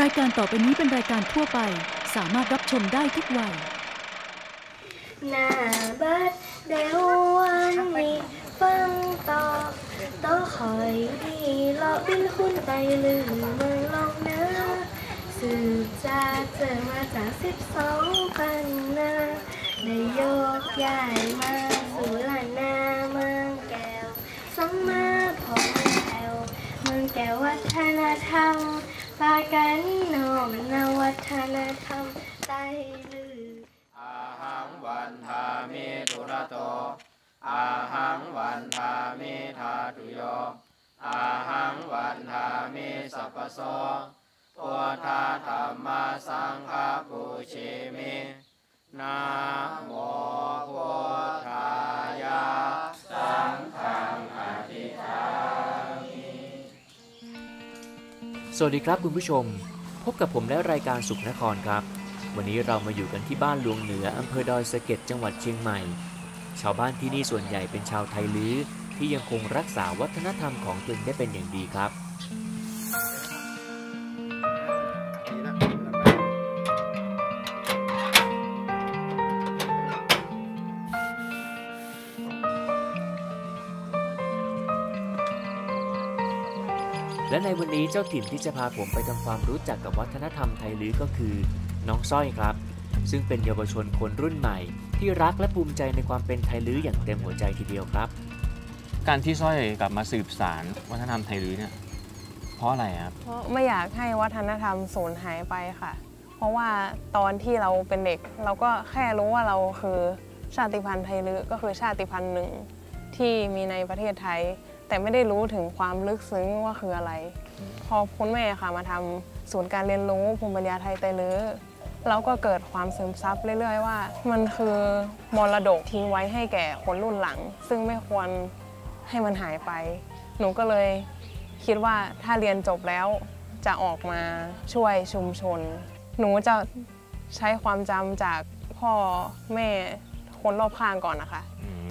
รายการต่อไปนี้เป็นรายการทั่วไป สามารถรับชมได้ทุกวัย หน้าบัดเดววันนี้ฟังต่อต่อคอยดีเราเป็นคุณไตลืมเมืองลองเนื้อสืบจาเจอมาจากสิบสองปันนาได้โยกย้ายมาสู่ลานนาเมืองแก้วสมมาพอแถวเมืองแก้ววัฒนธรรม พากันน้มนวัฒนธรรมไตลืออาหังวันทามิตุระโตอาหังวันทามิทาตุโยอาหังวันทามิสัพโสพุทธธรรมสังฆปูชิมินะโมพุทธายะ สวัสดีครับคุณผู้ชม พบกับผมและรายการสุขนครครับ วันนี้เรามาอยู่กันที่บ้านหลวงเหนืออำเภอดอยสะเก็ดจังหวัดเชียงใหม่ ชาวบ้านที่นี่ส่วนใหญ่เป็นชาวไทยลื้อที่ยังคงรักษาวัฒนธรรมของตนได้เป็นอย่างดีครับ วันนี้เจ้าถิ่นที่จะพาผมไปทำความรู้จักกับวัฒนธรรมไทยลื้อก็คือ น้องสร้อยครับ ซึ่งเป็นเยาวชนคนรุ่นใหม่ ที่รักและภูมิใจในความเป็นไทยลื้ออย่างเต็มหัวใจทีเดียวครับ การที่สร้อยกลับมาสืบสารวัฒนธรรมไทยลื้อเนี่ยเพราะอะไรครับเพราะไม่อยากให้วัฒนธรรมสูญหายไปค่ะ เพราะว่าตอนที่เราเป็นเด็ก เราก็แค่รู้ว่าเราคือชาติพันธุ์ไทยลื้อก็คือชาติพันธุ์หนึ่งที่มีในประเทศไทยแต่ไม่ได้รู้ถึงความลึกซึ้งว่าคืออะไร พอคุณแม่ค่ะมาทำศูนย์การเรียนรู้ภูมิปัญญาไทยไตลื้อเราก็เกิดความซึมซับเรื่อย ๆ ว่า มันคือมรดกทิ้งไว้ให้แก่คนรุ่นหลัง ซึ่งไม่ควรให้มันหายไป หนูก็เลยคิดว่าถ้าเรียนจบแล้วจะออกมาช่วยชุมชน หนูจะใช้ความจำจากพ่อแม่ คนรอบข้างก่อนนะคะ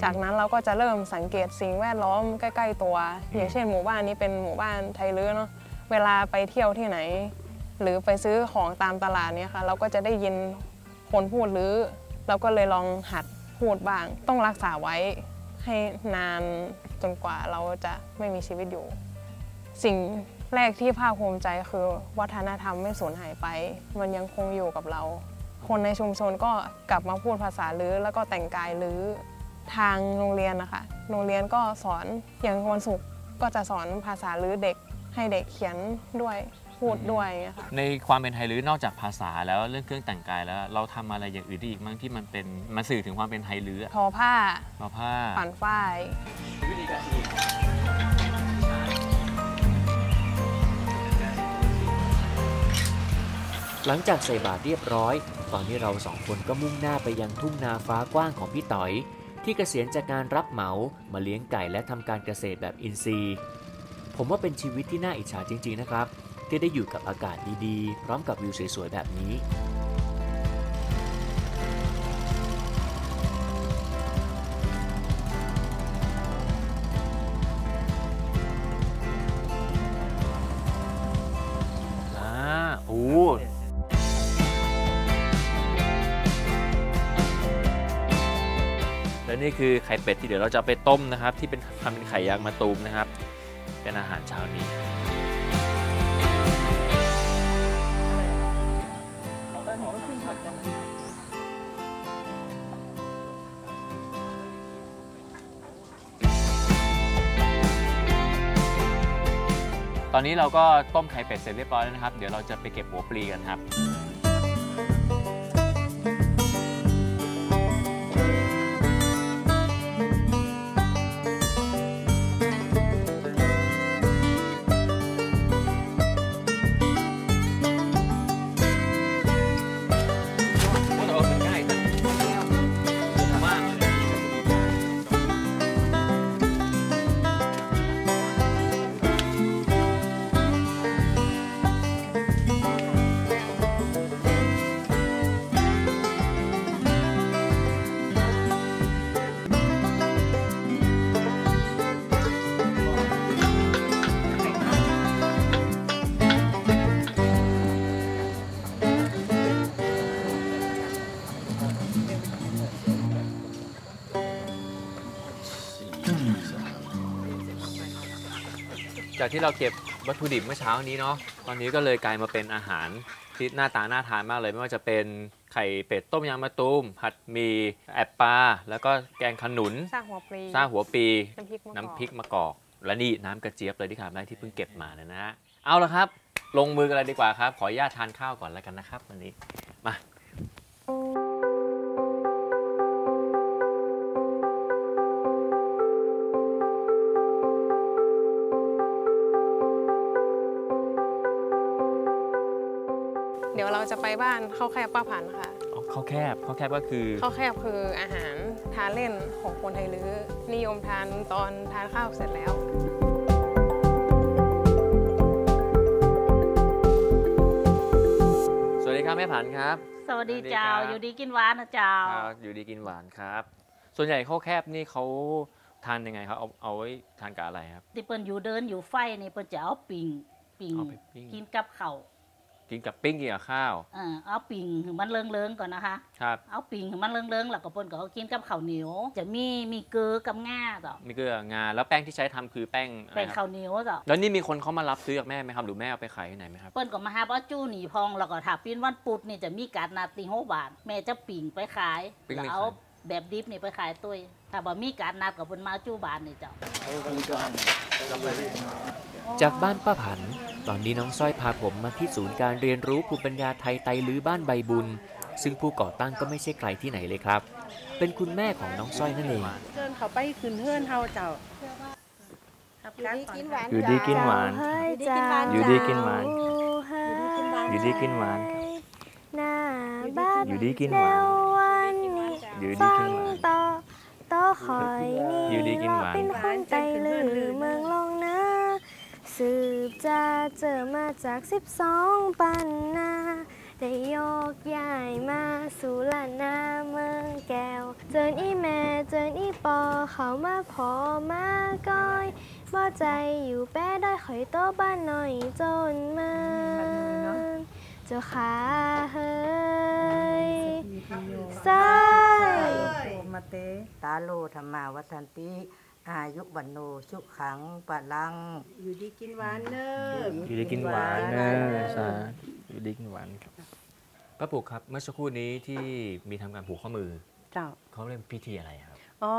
จากนั้นเราก็จะเริ่มสังเกตสิ่งแวดล้อมใกล้ ๆ ตัว อย่างเช่นหมู่บ้านนี้เป็นหมู่บ้านไทยลื้อเนาะเวลาไปเที่ยวที่ไหน หรือไปซื้อของตามตลาดเนี่ยค่ะเราก็จะได้ยินคนพูดหรือเราก็เลยลองหัดพูดบ้าง ต้องรักษาไว้ให้นานจนกว่าเราจะไม่มีชีวิตอยู่ สิ่งแรกที่ภาคภูมิใจคือวัฒนธรรมไม่สูญหายไป มันยังคงอยู่กับเรา คนในชุมชนก็กลับมาพูดภาษาลือแล้วก็แต่งกายลือทางโรงเรียนนะคะ โรงเรียนก็สอนอย่างวันศุกร์ก็จะสอนภาษาลือเด็ก ให้เด็กเขียนด้วยพูดด้วยอย่างเงี้ยค่ะในความเป็นไทยลื้อนอกจากภาษาแล้วเรื่องเครื่องแต่งกายแล้ว เราทำอะไรอย่างอื่นได้อีกมั้งที่มันเป็นมันสื่อถึงความเป็นไทยลื้ออะทอผ้าทอผ้าปั่นฝ้ายหลังจากใส่บาตรเรียบร้อย ตอนนี้เราสองคนก็มุ่งหน้าไปยังทุ่งนาฟ้ากว้างของพี่ต๋อย ที่เกษียณจากการรับเหมามาเลี้ยงไก่และทำการเกษตรแบบอินทรีย์ ผมว่าเป็นชีวิตที่น่าอิจฉาจริง ๆ นะครับ ที่ได้อยู่กับอากาศดีๆ พร้อมกับวิวสวยๆแบบนี้ นี่คือไข่เป็ดที่เดี๋ยวเราจะไปต้มนะครับ ที่เป็นทำเป็นไข่ยางมะตูมนะครับ เป็นอาหารเช้านี้ตอนนี้เราก็ต้มไข่เป็ดเสร็จเรียบร้อยแล้วนะครับ เดี๋ยวเราจะไปเก็บหัวปลีกันครับ จากที่เราเก็บวัตถุดิบเมื่อเช้านี้เนาะตอนนี้ก็เลยกลายมาเป็นอาหารที่หน้าตาน่าทานมากเลย ไม่ว่าจะเป็นไข่เป็ดต้มยำมะตูมผัดหมีแอบปลาแล้วก็แกงขนุนซากหัวปลีซ่าหัวปี น้ำพริกมะกอก น้ำพริกมะกอก และนี่น้ำกระเจี๊ยบเลยที่ขาดไม่ได้ที่เพิ่งเก็บมาเนี่ยนะฮะเอาละครับ ลงมือกันเลยดีกว่าครับ ขออนุญาตทานข้าวก่อนแล้วกันนะครับวันนี้มา เดี๋ยวเราจะไปบ้านข้าวแคบป้าผันค่ะเอาข้าวแคบข้าวแคบก็คือข้าวแคบคืออาหารทานเล่นของคนไทยลื้อนิยมทานตอนทานข้าวเสร็จแล้วสวัสดีครับแม่ผันครับ สวัสดีสวัสดีเจ้าครับอยู่ดีกินหวานนะเจ้าครับอยู่ดีกินหวานครับ ส่วนใหญ่ข้าวแคบนี่เขาทานยังไงครับเอาเอาไว้ทานกับอะไรครับที่เปิ้นอยู่เดินอยู่ไฟนี่เปิ้นจะเอาปิ่งปิ่งเอาไปปิ้งกินกับข้าว กินกับปิ้งกินกับข้าวเออเอาปิ่งให้มันเลิงๆก่อนนะคะ ครับ เอาปิ่งให้มันเลิงๆแล้วก็เปิ้นก็เอากินกับข้าวเหนียว จะมีมีเกลือกับง่าเจ้ามีเกลืองาแล้วแป้งที่ใช้ทำคือแป้งอะไรเป็นครับข้าวเหนียวเจ้าแล้วนี่มีคนเขามารับซื้อจากแม่ไหมครับ หรือแม่เอาไปขายที่ไหนไหมครับ เปิ้นก็มาหาป้าจู้หนีพองแล้วก็ถ้าปิ้นวันปุดนี่จะมีการนัดตีโฮบาทแม่จะปิ่งไปขายปิ้งแล้วไปขายเอาแบบดิบนี่ไปขายตุ้ยถ้าบ่มีการนัดก็เปิ้นมาจู้บานนี่เจ้า จากบ้านป้าผัน ตอนนี้น้องสร้อยพาผมมาที่ศูนย์การเรียนรู้ภูมิปัญญาไทยไตลื้อบ้านใบบุญ ซึ่งผู้ก่อตั้งก็ไม่ใช่ใครที่ไหนเลยครับ เป็นคุณแม่ของน้องสร้อยนั่นเองเชิญเขาไปขึ้นเฮือนเฮาเจ้าอยู่ดีกินหวานอยู่ดีกินหวานเฮ้ยเจ้าอยู่ดีกินหวานเฮ้อยู่ดีกินหวานหน้าบ้านอยู่ดีกินหวานเร็วันนี้อยู่ดีกินหวานฟังต่อต่อคอยนี่อยู่ดีกินหวานเป็นคนใจลือเมืองลงนะ สืบจะเจอมาจากสิบสองปันนาได้โยกย้ายมาสู่ลานนาเมืองแก้ว เจออีแม่เจออีปอเขามาพอมาก้อยบ่ใจอยู่แป้ได้ข่อยโตบ้านหน่อยจนเมืองเจ้าขาเฮ้ยใส่โอมาเตตาโลธรรมาวัฒนติ อายุวันโนสุขังปะลัง อยู่ดีกินหวานเนอะอยู่ดีกินหวานเนอะสาอยู่ดีกินหวานครับป้าปุกครับเมื่อสักครู่นี้ที่มีทำการผูกข้อมือเจ้า เขาเรียกพิธีอะไรครับ อ๋อ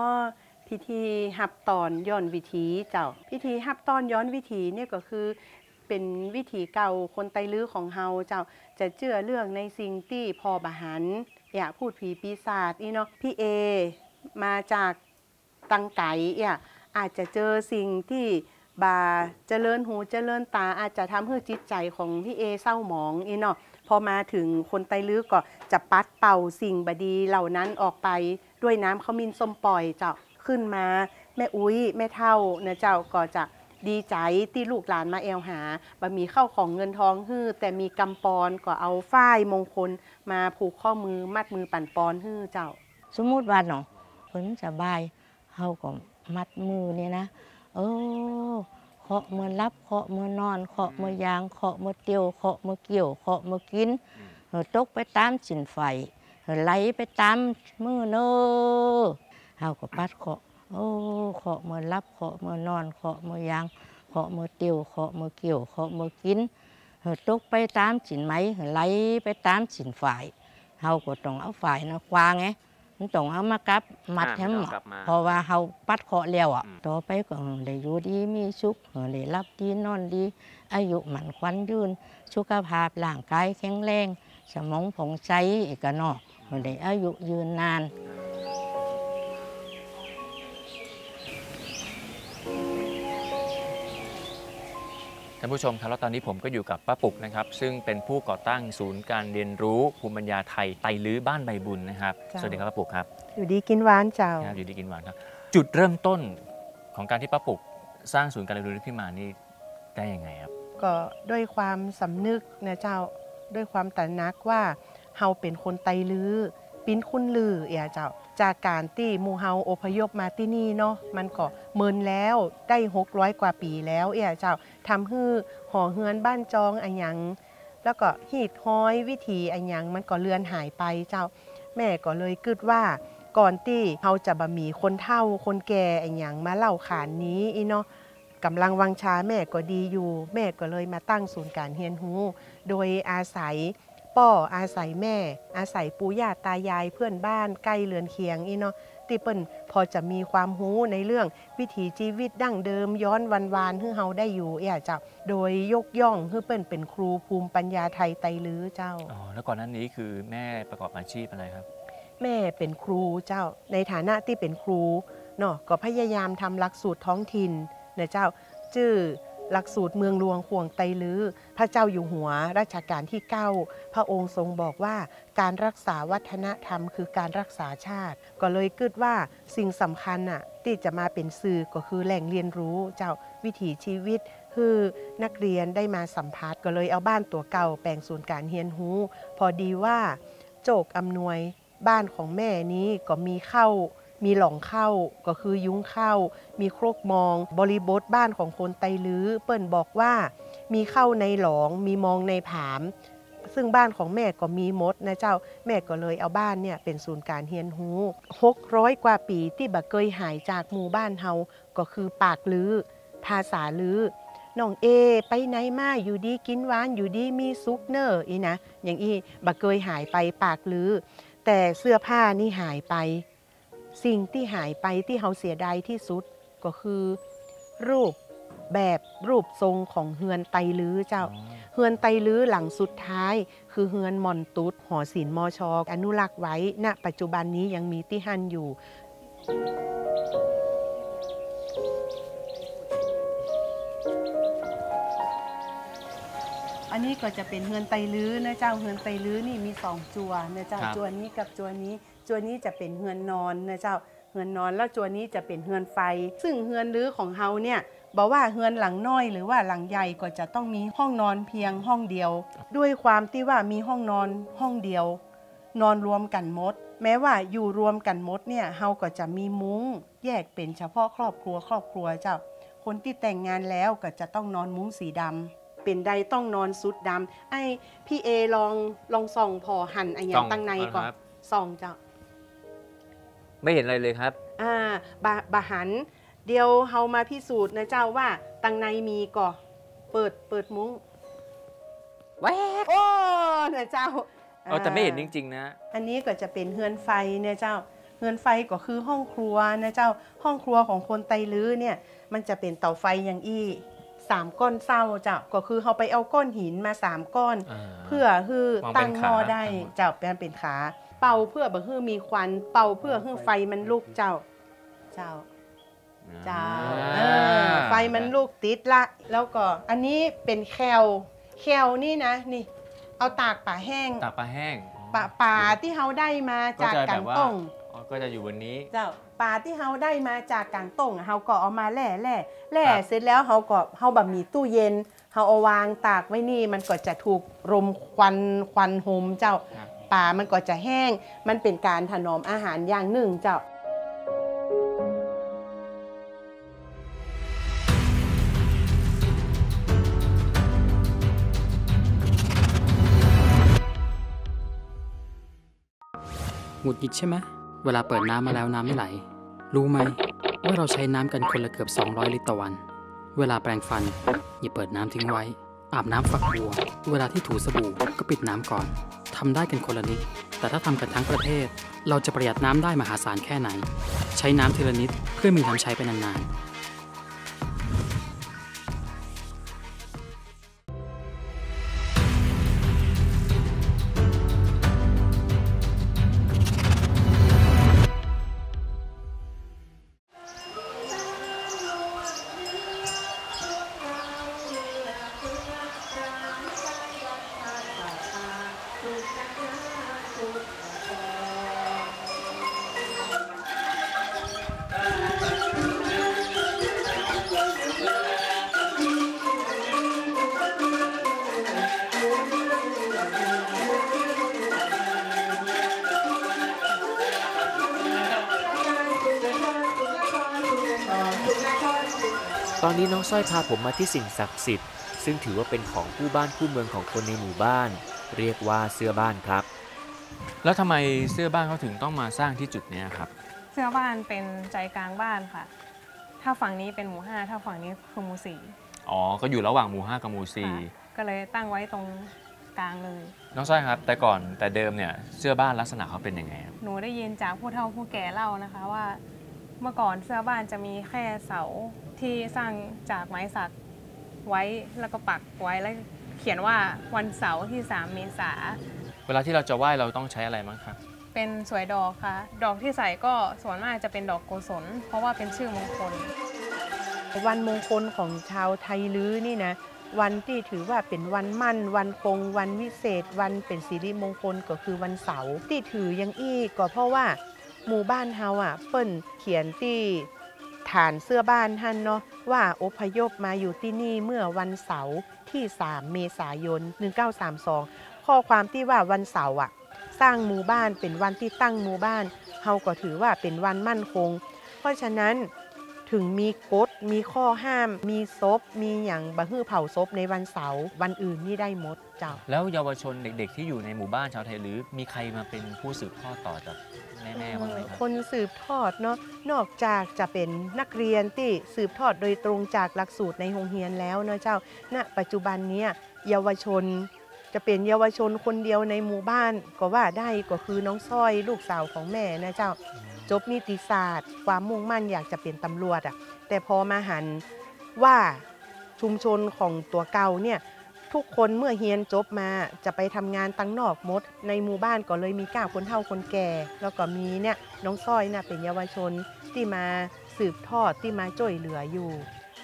พิธีหับตอนย้อนวิถีเจ้า พิธีหับตอนย้อนวิถีเนี่ยก็คือ เป็นวิถีเก่าคนไตลื้อของเฮาเจ้า จะเชื่อเรื่องในสิ่งที่พอบาหัน อย่าพูดผีปีศาจนี่เนาะพี่เอ มาจาก ตังไก่เนี่ยอาจจะเจอสิ่งที่บาเจริญหูเจริญตาอาจจะทำให้จิตใจของพี่เอเศร้าหมองอีเนาะพอมาถึงคนไตลื้อก็จะปัดเป่าสิ่งบดีเหล่านั้นออกไปด้วยน้ำขมิ้นส้มปล่อยเจ้าขึ้นมาแม่อุ้ยแม่เท่านะเจ้าก็จะดีใจที่ลูกหลานมาแอวหาบะมีเข้าของเงินทองฮื้อแต่มีกำปอนก็เอาฝ้ายมงคล มาผูกข้อมือมัดมือปั่นปอนฮื้อเจ้า สมมุติว่าเนาะเพิ่นสบาย เฮาก็มัดมือเนี่ยนะเออเคาะมือรับเคาะมือนอนเคาะมือยางเคาะมือเตียวเคาะมือเกี่ยวเคาะมือกินเออตกไปตามสินไฟเออไหลไปตามมือเนอเฮาก็ปัดเคาะโอ้เคาะมือรับเคาะมือนอนเคาะมือยางเคาะมือเตียวเคาะมือเกี่ยวเคาะมือกินเออตกไปตามสินไหมเออไหลไปตามสินฝ่ายเฮาก็ต้องเอาฝ่ายนะควางไง มันต้องเอามากับมัดอ่าให้มันหมต้องกลับมาเพราะว่าเฮาปัดเคาะแล้วอะอืมต่อไปก็ได้อยู่ดีมีสุขได้รับดีนอนดี อายุหมันควันยืน สุขภาพร่างกายแข็งแรง สมองผ่องใสอีกก็เนาะได้อายุยืนนาน ท่านผู้ชมครับแล้วตอนนี้ผมก็อยู่กับป้าปุกนะครับ ซึ่งเป็นผู้ก่อตั้งศูนย์การเรียนรู้ภูมิปัญญาไทยไตลื้อบ้านใบบุญนะครับ จ้ะ สวัสดีครับป้าปุกครับอยู่ดีกินหวานเจ้า ครับอยู่ดีกินหวานครับ จุดเริ่มต้นของการที่ป้าปุกสร้างศูนย์การเรียนรู้นี้ขึ้นมานี่ได้ยังไงครับ ก็ด้วยความสำนึกนะเจ้าด้วยความตระหนักว่าเฮาเป็นคนไตลือปิ้นคุณลือเอียเจ้า จากการที่มูเฮาอพยพมาที่นี่เนาะมันก็เมินแล้วได้600กว่าปีแล้วเอียเจ้าทำให้หอเฮือนบ้านจองอันยังแล้วก็หีดห้อยวิธีอันยังมันก็เลือนหายไปเจ้า แม่ก็เลยคิดว่าก่อนที่เฮาจะบะมีคนเฒ่าคนแก่อันยังมาเล่าขานนี้อีเนาะกำลังวังชาแม่ก็ดีอยู่ แม่ก็เลยมาตั้งศูนย์การเฮียนฮูโดยอาศัย ป้ออาศัยแม่ อาศัยปู่ย่าตายายเพื่อนบ้านใกล้เรือนเคียงอีเนาะที่เปิ้นพอจะมีความรู้ในเรื่องวิถีชีวิตดั้งเดิมย้อนวันวานให้เฮาได้อยู่เอ่ยเจ้าโดยยกย่องให้เปิ้นเป็นครูภูมิปัญญาไทยไตลือเจ้าอ๋อแล้วก่อนหน้านี้คือแม่ประกอบอาชีพอะไรครับ แม่เป็นครูเจ้า ในฐานะที่เป็นครูเนาะก็พยายามทำหลักสูตรท้องถิ่นเนะเจ้าชื่อ หลักสูตรเมืองหลวงขวงไตลือ พระเจ้าอยู่หัวรัชกาลที่ 9 พระองค์ทรงบอกว่าการรักษาวัฒนธรรมคือการรักษาชาติ ก็เลยคิดว่าสิ่งสำคัญน่ะที่จะมาเป็นสื่อก็คือแหล่งเรียนรู้เจ้าวิถีชีวิต คือนักเรียนได้มาสัมภาษณ์ก็เลยเอาบ้านตัวเก่าแปลงศูนย์การเรียนรู้พอดีว่า โจกอำนวยบ้านของแม่นี้ก็มีเข้า มีหลองเข้าก็คือยุ้งเข้า มีโครกมอง บริบทบ้านของคนไตลื้อเปิ้นบอกว่า มีเข้าในหลอง มีมองในผาม ซึ่งบ้านของแม่ก็มีมดนะเจ้าแม่ก็เลยเอาบ้านเนี่ยเป็นศูนย์การเฮียนฮูหกร้อยกว่าปีที่บะเคยหายจากหมู่บ้านเฮาก็คือปากลือภาษาลือน้องเอ ไปไหนมาอยู่ดีกินหวานอยู่ดีมีซุกเนอร์อีนะอย่างอีบะเคยหายไปปากลือแต่เสื้อผ้านี่หายไป สิ่งที่หายไปที่เขาเสียดายที่สุดก็คือ รูปแบบรูปทรงของเฮือนไตลื้อเจ้า เฮือนไตลื้อหลังสุดท้าย คือเฮือนมอนตุดหอศิลป์มอชออนุรักษ์ไว้ณปัจจุบันนี้ยังมีที่หันอยู่อันนี้ก็จะเป็นเฮือนไตลื้อนะเจ้าเฮือนไตลื้อนี่มีสองจัวนะเจ้าครับจัวนี้กับจัวนี้ จัวนี้จะเป็นเฮือนนอนนะเจ้าเฮือนนอนแล้วจัวนี้จะเป็นเฮือนไฟ ซึ่งเฮือนลื้อของเฮาเนี่ยบอกว่าเฮือนหลังน้อยหรือว่าหลังใหญ่ก็จะต้องมีห้องนอนเพียงห้องเดียว ด้วยความที่ว่ามีห้องนอนห้องเดียว นอนรวมกันหมด แม้ว่าอยู่รวมกันหมดเนี่ยเฮาก็จะมีมุ้ง แยกเป็นเฉพาะครอบครัวครอบครัวเจ้า คนที่แต่งงานแล้วก็จะต้องนอนมุ้งสีดำเป็นใดต้องนอนสุดดำไอ้พี่เอลองลองส่องพอหันอันอย่างตั้งในก่อนครับส่องเจ้า ไม่เห็นอะไรเลยครับอ่าบะบะหัน เดี๋ยวเฮามาพิสูจน์นะเจ้าว่าตังในมีก่อเปิดเปิดมุ้งแวกโอ้นะเจ้าเออแต่ไม่เห็นจริง ๆ นะ อันนี้ก็จะเป็นเฮือนไฟเนี่ยเจ้าเฮือนไฟก็คือห้องครัวนะเจ้าห้องครัวของคนไตลื้อเนี่ยมันจะเป็นเตาไฟอย่างอี้สามก้อนเศร้าเจ้าก็คือเขาไปเอาก้อนหินมาสามก้อนอ่าเพื่อฮือวางเป็นตั้งหม้อขาได้ทั้งหมดเจ้าเป็นเป็นขา เป่าเพื่อบ่ฮือมีควัน เป่าเพื่อฮือไฟมันลุกเจ้า เจ้า เจ้าเออไฟมันลูกติดละ แล้วก็อันนี้เป็นแคลแคลนี่นะนี่ เอาตากป่าแห้ง ตากปลาแห้งป่าป่าที่เขาได้มาจากจะกาแบงบว่าต้ง อ๋อก็จะอยู่บนนี้ เจ้าป่าที่เขาได้มาจากกางต้งอะเขาก็เอามาแล่แล่แล่เสร็จแล้วเขาก็เขาแบบมีตู้เย็นเขาเอาวางตากไว้นี่มันก็จะถูกรมควันควันโฮมเจ้า ครับ ป่ามันก็จะแห้ง มันเป็นการถนอมอาหารอย่างหนึ่งเจ้าหงุดหงิดใช่ไหมเวลาเปิดน้ำมาแล้วน้ำไม่ไหล รู้ไหมว่าเราใช้น้ำกันคนละเกือบ 200 ลิตรต่อวัน เวลาแปรงฟันอย่าเปิดน้ำทิ้งไว้ อาบน้ำฝักบัว เวลาที่ถูสบู่ก็ปิดน้ำก่อน ทำได้กันคนละนิด แต่ถ้าทำกันทั้งประเทศ เราจะประหยัดน้ำได้มหาศาลแค่ไหน ใช้น้ำทีละนิดเพื่อมีน้ำใช้ไปนานๆ ตอนนี้น้องสร้อยพาผมมาที่สิ่งศักดิ์สิทธิ์ซึ่งถือว่าเป็นของคู่บ้านคู่เมืองของคนในหมู่บ้าน เรียกว่าเสื้อบ้านครับ แล้วทำไมเสื้อบ้านเขาถึงต้องมาสร้างที่จุดเนี้ยครับ เสื้อบ้านเป็นใจกลางบ้านค่ะทถ้าฝั่งนี้เป็นหมู่ห้าถ้าฝั่งนี้คือหมู่สี่อ๋อ ก็อยู่ระหว่างหมู่ห้ากับหมู่สี่ค่ะก็เลยตั้งไว้ตรงกลางเลย น้องสร้อยครับ แต่ก่อนแต่เดิมเนี่ยเสื้อบ้านลักษณะเขาเป็นยังไงครับหนูได้ยินจากผู้เฒ่าผู้แก่เล่านะคะว่า เมื่อก่อนเสื้อบ้านจะมีแค่เสาที่สร้างจากไม้สักไว้แล้วก็ปักไว้แล้วเขียนว่าวันเสาร์ที่ 3 เมษา เวลาที่เราจะไหว้เราต้องใช้อะไรบ้างครับเป็นสวยดอกค่ะ ดอกที่ใส่ก็ส่วนมากจะเป็นดอกโกศล เพราะว่าเป็นชื่อมงคล วันมงคลของชาวไทยลื้อนี่นะ วันที่ถือว่าเป็นวันมั่น วันคง วันวิเศษ วันเป็นสิริมงคลก็คือวันเสาร์ที่ถืออยังอี้ก็เพราะว่า หมู่บ้านเฮาอะเปิ้นเขียนที่ฐานเสื้อบ้านท่านเนาะว่าอพยพมาอยู่ที่นี่เมื่อวันเสาร์ที่ 3 เมษายน 1932 ข้อความที่ว่าวันเสาร์อะ สร้างหมู่บ้านเป็นวันที่ตั้งหมู่บ้านเฮาก็ถือว่าเป็นวันมั่นคง เพราะฉะนั้น ถึงมีกฎมีข้อห้าม มีศพมีอย่างบะฮื้อเผาศพในวันเสาร์วันอื่นนี่ได้หมดเจ้า แล้วเยาวชนเด็กๆ ที่อยู่ในหมู่บ้านชาวไทยหรือมีใครมาเป็นผู้สืบทอดต่อจากแม่ๆบ้างไหมครับคนสืบทอดเนาะนอกจากจะเป็นนักเรียนที่สืบทอดโดยตรงจากหลักสูตรในโรงเรียนแล้วเนาะเจ้าณปัจจุบันเนี้ยเยาวชนจะเป็นเยาวชนคนเดียวในหมู่บ้านก็ว่าได้ก็คือน้องสร้อยลูกสาวของแม่นะเจ้า จบนิติศาสตร์ ความมุ่งมั่นอยากจะเป็นตำรวจอะแต่พอมาหันว่าชุมชนของตัวเก่าเนี่ยทุกคนเมื่อเฮียนจบมาจะไปทำงานตั้งนอกมด ในหมู่บ้านก็เลยมีก้าคนเฒ่าคนแก่ แล้วก็มีเนี่ยน้องสร้อยน่ะเป็นเยาวชนที่มาสืบทอดที่มาช่วยเหลืออยู่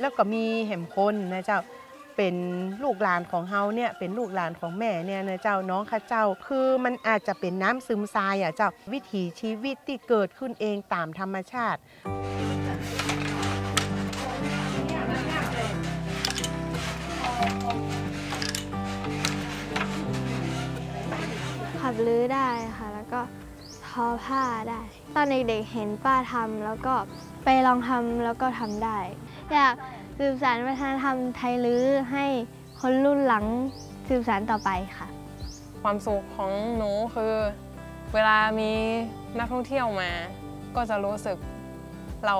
แล้วก็มีแหมคนนะเจ้า เป็นลูกหลานของเฮาเนี่ยเป็นลูกหลานของแม่เนี่ยนะเจ้าน้องข้าเจ้า คือมันอาจจะเป็นน้ำซึมทรายอะเจ้าวิถีชีวิตที่เกิดขึ้นเองตามธรรมชาติขับลื้อได้ค่ะ แล้วก็ทอผ้าได้ ตอนเด็กๆเห็นป้าทำแล้วก็ไปลองทำแล้วก็ทำได้ อยาก สืบสานวัฒนธรรมไทยลื้อให้คนรุ่นหลังสืบสานต่อไปค่ะ ความสุขของหนูคือ เวลามีนักท่องเที่ยวมา ก็จะรู้สึกเรา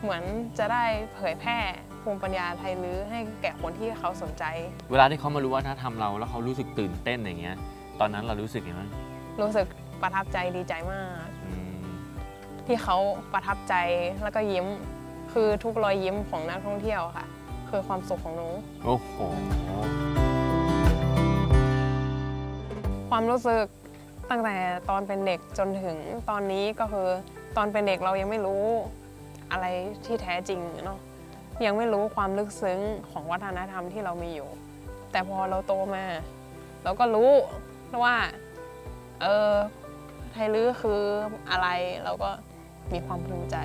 เหมือนจะได้เผยแพร่ภูมิปัญญาไทยลื้อให้แก่คนที่เขาสนใจ เวลาที่เขามารู้ว่าถ้าทำเราแล้วเขารู้สึกตื่นเต้นอย่างเงี้ย ตอนนั้นเรารู้สึกยังไงบ้างรู้สึกประทับใจดีใจมาก ที่เขาประทับใจแล้วก็ยิ้ม คือทุกรอยยิ้มของนักท่องเที่ยวค่ะ คือความสุขของหนู โอ้โห ความรู้สึกตั้งแต่ตอนเป็นเด็กจนถึงตอนนี้ก็คือตอนเป็นเด็กเรายังไม่รู้อะไรที่แท้จริงเนาะยังไม่รู้ความลึกซึ้งของวัฒนธรรมที่เรามีอยู่ แต่พอเราโตมา เราก็รู้ว่าเออไทยลื้อคืออะไรเราก็มีความภูมิใจ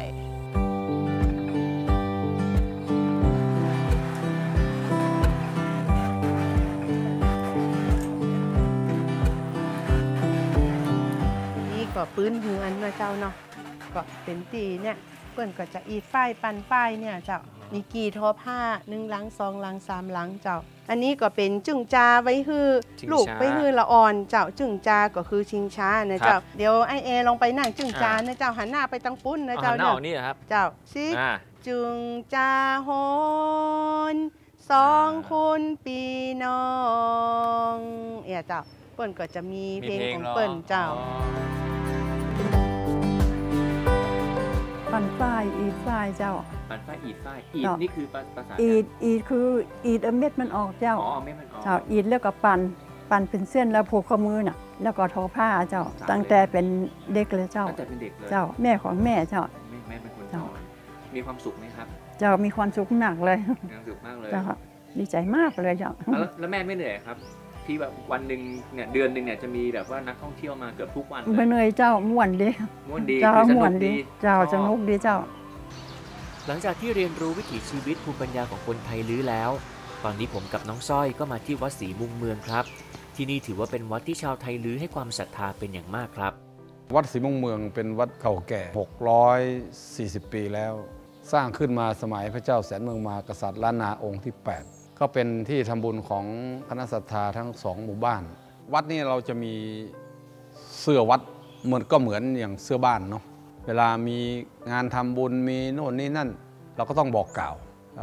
ก็ปืนหูอันนะเจ้าเนาะก็เป็นตีเนี่ยเปิ้นก็จะอีดฝ้ายปันฝ้ายเนี่ยเจ้ามีกี่ทอผ้าหนึ่งหลังสองหลังสามหลังเจ้า อันนี้ก็เป็นจึงจาไว้ฮือชิงช้าลูกไว้ฮือละอ่อนเจ้าจึงจาก็คือชิงช้านะเจ้าเดี๋ยวไอเอลองไปนั่งจึงจานะเจ้าหันหน้าไปทางปุ้นนะเอาเจ้าหันหน้าออกเนาะนี่เหรอครับเจ้าสิอ่าจึงจาโหนสองคุณปีน้องเอี่ยเจ้าเปิ้นก็จะมีเพลงของเปิ้นเจ้า ปันฝ้ายอีดฝ้ายเจ้า ปันฝ้ายอีดฝ้ายอีดเจ้านี่คือภาภาษาอีดอีดคืออีดเอาเม็ดมันออกเจ้าอ๋อเอาเม็ดมันออกเจ้าอีดแล้วก็ปันปันเป็นเส้นแล้วผูกข้อมือน่ะ แล้วก็ทอผ้าเจ้าสามตั้งแต่เป็นเด็กเลยเจ้าตั้งแต่เป็นเด็กเลยเจ้าแม่ของแม่เจ้าแม่แม่เป็นคนสเจ้าอนมีความสุขไหมครับ เจ้ามีความสุขหนักเลยมีความสุขมากเลยเจ้าดีใจมากเลยเจ้าแล้วแล้วแม่ไม่เหนื่อยครับ ที่แบบวันหนึ่งเนี่ยเดือนหนึ่งเนี่ยจะมีแบบว่านักท่องเที่ยวมาเกือบทุกวันเลไม่ยเหนื่อยเจ้าม่วนดีม่วนดีเจ้าคือสม่วนุนกดีดีเจ้าชสอบนุกดีเจ้า หลังจากที่เรียนรู้วิถีชีวิตภูมิปัญญาของคนไทยลื้อแล้ว ตอนนี้ผมกับน้องสร้อยก็มาที่วัดศรีมุมเมืองครับ ที่นี่ถือว่าเป็นวัดที่ชาวไทยลื้อให้ความศรัทธาเป็นอย่างมากครับ วัดศรีมงเมืองเป็นวัดเก่าแก่ 640 ปีแล้ว สร้างขึ้นมาสมัยพระเจ้าแสนเมืองมากษัตริย์ล้านนาองค์ที่ 8 ก็เป็นที่ทำบุญของคณะศรัทธาทั้งสองหมู่บ้าน วัดนี้เราจะมีเสื้อวัดเหมือนก็เหมือนอย่างเสื้อบ้านเนาะเวลามีงานทำบุญมีโน่นนี่นั่น เราก็ต้องบอกกล่าว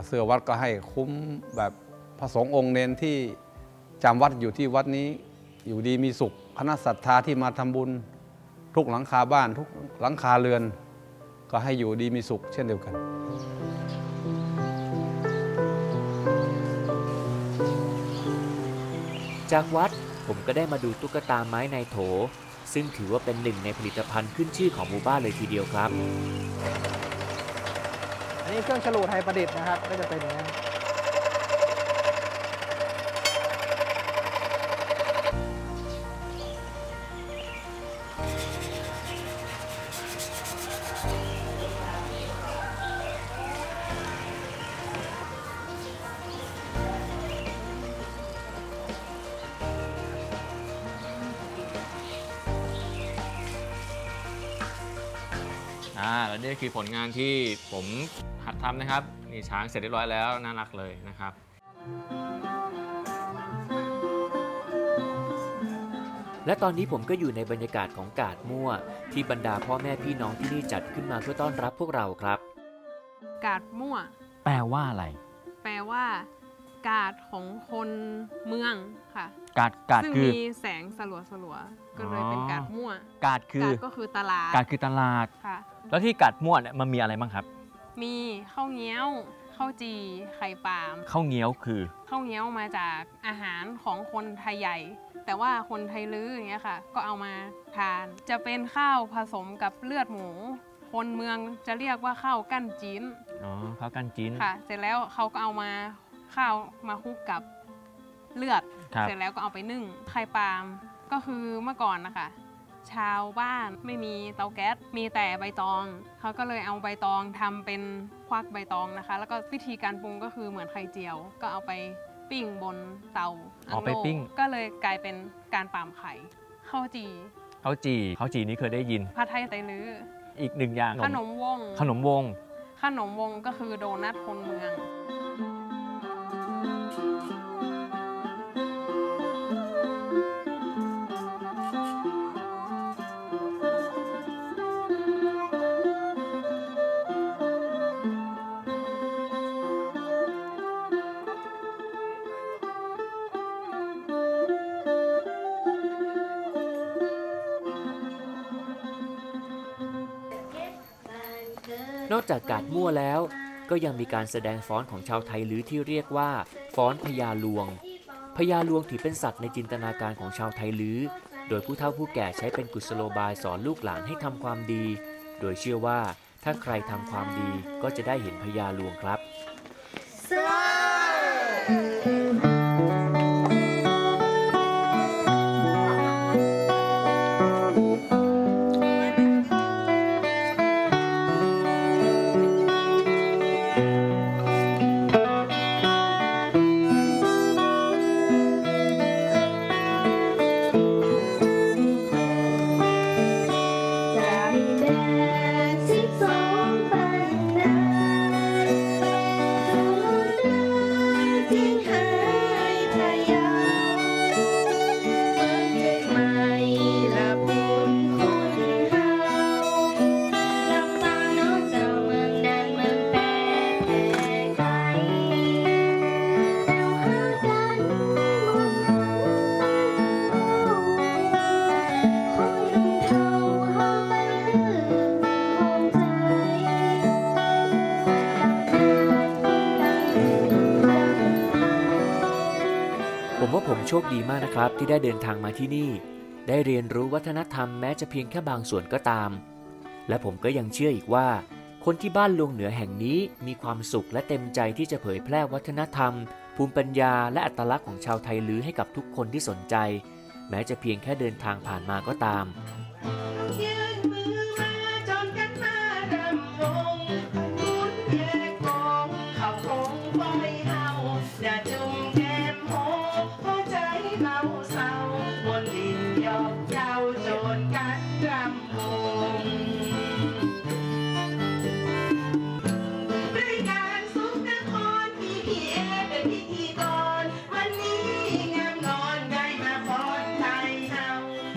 เสื้อวัดก็ให้คุ้มแบบพระสงฆ์องค์เนนที่จำวัดอยู่ที่วัดนี้อยู่ดีมีสุข คณะศรัทธาที่มาทำบุญ ทุกหลังคาบ้านทุกหลังคาเรือน ก็ให้อยู่ดีมีสุขเช่นเดียวกัน จากวัดผมก็ได้มาดูตุ๊กตาไม้ในโถ ซึ่งถือว่าเป็นหนึ่งในผลิตภัณฑ์ขึ้นชื่อของหมู่บ้านเลยทีเดียวครับ อันนี้เครื่องฉลูไทยประดิษฐ์นะครับ ก็จะเป็นอย่างนี้ ผลงานที่ผมหัดทำนะครับ นี่ช้างเสร็จเรียบร้อยแล้วน่ารักเลยนะครับและตอนนี้ผมก็อยู่ในบรรยากาศของกาดมั่ว ที่บรรดาพ่อแม่พี่น้องที่นี่จัดขึ้นมาเพื่อต้อนรับพวกเราครับ กาดมั่ว แปลว่าอะไร แปลว่า กาดของคนเมืองค่ะ กาดกาดซึ่งคือมีแสงสลัวสลัวๆก็เลยเป็นกาดมั่วกาดคือกาดก็คือตลาดกาดคือตลาด ค่ะ แล้วที่กาดม่วนเนี่ยมันมีอะไรบ้างครับมีข้าวเงี้ยวข้าวจีไข่ปาล์มข้าวเงี้ยวคือ ข้าวเงี้ยวมาจากอาหารของคนไทยใหญ่ แต่ว่าคนไทยลื้ออย่างเงี้ยค่ะ ก็เอามาทาน จะเป็นข้าวผสมกับเลือดหมู คนเมืองจะเรียกว่าข้าวกั้นจีน อ๋อข้าวกันจิ้น ค่ะ เสร็จแล้วเขาก็เอามาข้าวมาคลุกกับ เลือด ครับเสร็จแล้วก็เอาไปนึ่งไข่ปาล์มก็คือเมื่อก่อนนะคะ ชาวบ้านไม่มีเตาแก๊สมีแต่ใบตอง เขาก็เลยเอาใบตองทำเป็นควักใบตองนะคะ แล้วก็วิธีการปรุงก็คือเหมือนไข่เจียว ก็เอาไปปิ้งบนเตาอ๋อไปโล่ปิ้ง ก็เลยกลายเป็นการปาล์มไข่ข้าวจีข้าวจี่ข้าวจี่นี่เคยได้ยิน ผัดไทยไตลื้ออีกหนึ่งอย่างขนมวง ขนมวง ขนมวงก็คือโดนัทคนเมือง นอกจากการมั่วแล้ว ก็ยังมีการแสดงฟ้อนของชาวไทยลื้อที่เรียกว่า ฟ้อนพญาลวงพญาลวงถือเป็นสัตว์ในจินตนาการของชาวไทยลื้อโดยผู้เฒ่าผู้แก่ใช้เป็นกุศโลบายสอนลูกหลานให้ทำความดี โดยเชื่อว่าถ้าใครทำความดีก็จะได้เห็นพญาลวงครับ นะครับที่ได้เดินทางมาที่นี่ ได้เรียนรู้วัฒนธรรมแม้จะเพียงแค่บางส่วนก็ตาม และผมก็ยังเชื่ออีกว่า คนที่บ้านลวงเหนือแห่งนี้มีความสุขและเต็มใจที่จะเผยแพร่วัฒนธรรม ภูมิปัญญาและอัตลักษณ์ของชาวไทยลื้อให้กับทุกคนที่สนใจ แม้จะเพียงแค่เดินทางผ่านมาก็ตาม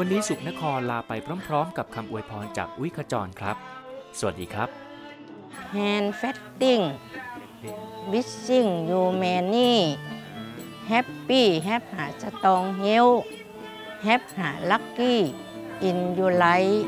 วันนี้สุขนครลาไปพร้อม ๆ กับคำอวยพรจากอุ้ยขจรครับ สวัสดีครับ hand Fasting wishing you many happy have หาสตองเฮล have หา lucky in your life